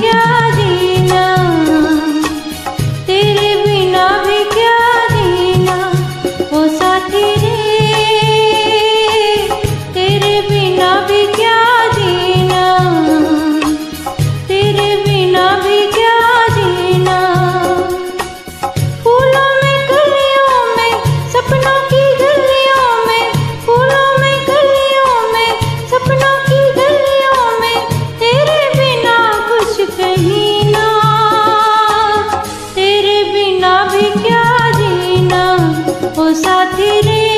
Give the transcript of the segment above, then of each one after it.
क्या রে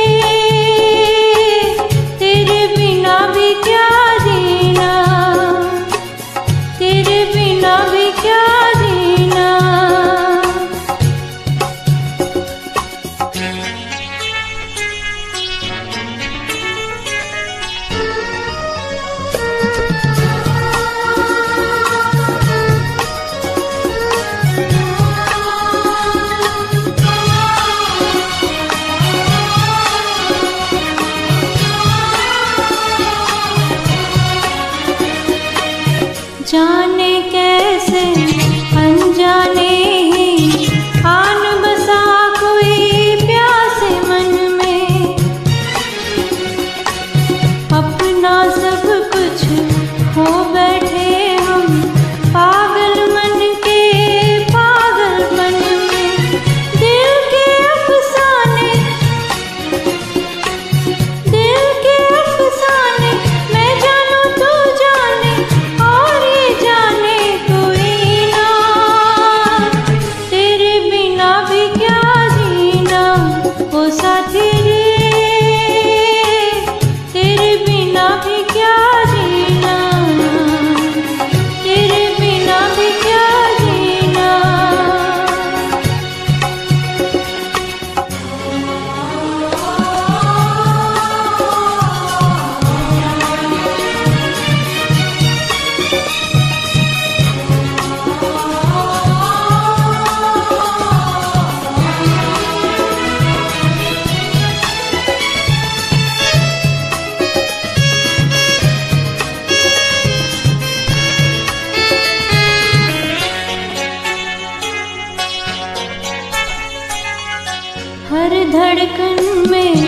हर धड़कन में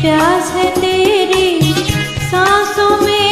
प्यास है तेरी सांसों में